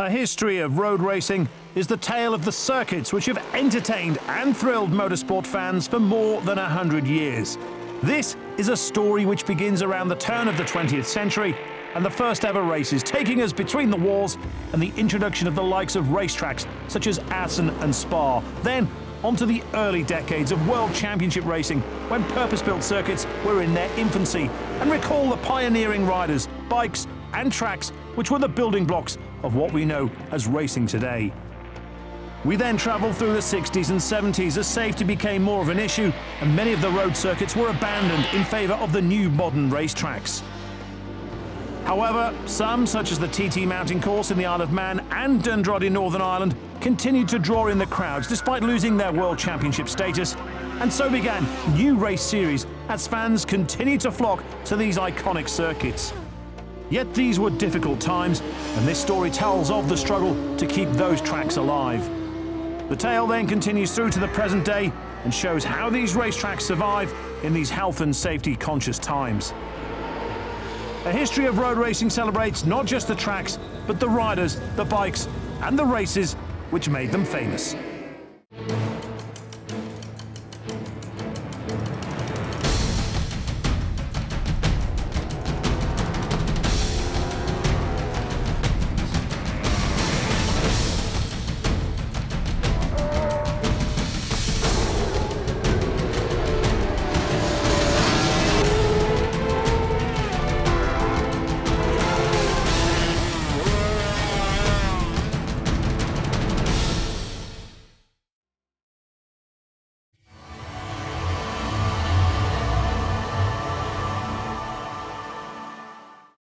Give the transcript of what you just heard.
A history of road racing is the tale of the circuits which have entertained and thrilled motorsport fans for more than a hundred years. This is a story which begins around the turn of the 20th century and the first ever races taking us between the wars and the introduction of the likes of racetracks such as Assen and Spa. Then onto the early decades of World Championship racing when purpose-built circuits were in their infancy and recall the pioneering riders, bikes and tracks which were the building blocks of what we know as racing today. We then travelled through the 60s and 70s as safety became more of an issue and many of the road circuits were abandoned in favour of the new modern racetracks. However, some, such as the TT Mountain Course in the Isle of Man and Dundrod in Northern Ireland, continued to draw in the crowds despite losing their World Championship status. And so began new race series as fans continued to flock to these iconic circuits. Yet these were difficult times, and this story tells of the struggle to keep those tracks alive. The tale then continues through to the present day and shows how these racetracks survive in these health and safety conscious times. A history of road racing celebrates not just the tracks, but the riders, the bikes, and the races which made them famous.